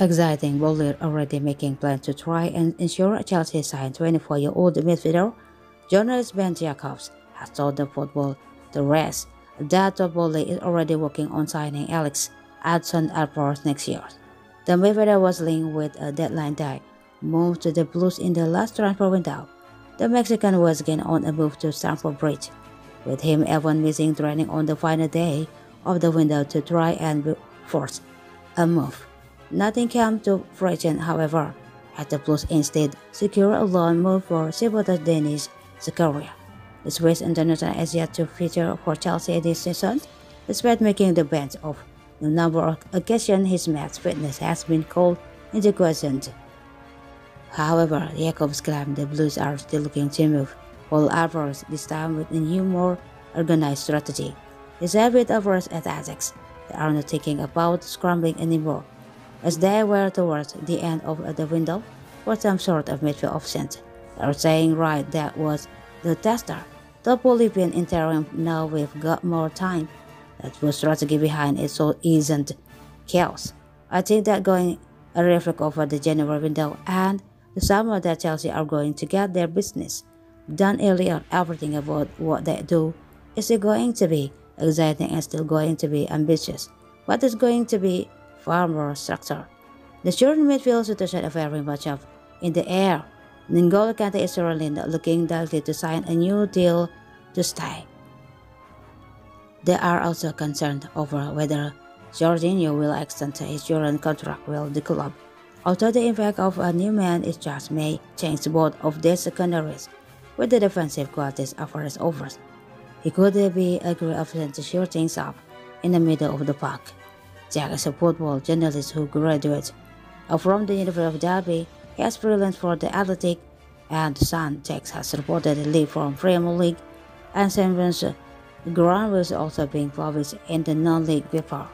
Exciting Boehly already making plans to try and ensure Chelsea sign 24-year-old midfielder journalist Ben Jacobs has told the football the rest that Boehly is already working on signing Ajax's Edson Alvarez next year. The midfielder was linked with a deadline day move to the Blues in the last transfer window. The Mexican was again on a move to Stamford Bridge, with him even missing training on the final day of the window to try and force a move. Nothing came to fruition, however, as the Blues instead secured a loan move for Cibotas Denis Zakaria. The Swiss international is yet to feature for Chelsea this season, despite making the bench of the number of occasions his match fitness has been called into question. However, Jacobs claimed the Blues are still looking to move, while Alvarez this time with a new, more organized strategy. Said with Alvarez at Ajax, they are not thinking about scrambling anymore as they were towards the end of the window for some sort of midfield. They are saying right that was the tester. The Bolivian interim now we've got more time. That's the strategy behind it so isn't chaos. I think that going a reflect over the January window and the summer that Chelsea are going to get their business done earlier. Everything about what they do is going to be exciting and still going to be ambitious, What is going to be far more structure. The short midfield situation is very much up in the air. N'Golo Kante is currently looking likely to sign a new deal to stay. They are also concerned over whether Jorginho will extend his current contract with the club. Although the impact of a new man is just may change both of their secondaries with the defensive qualities of his overs. He could be a great option to shoot things up in the middle of the park. Jack is a football journalist who graduated from the University of Derby. He has freelanced for The Athletic and Sun. Jack has reportedly from Premier League and St. Vincent. Ground was also being published in the non-league paper.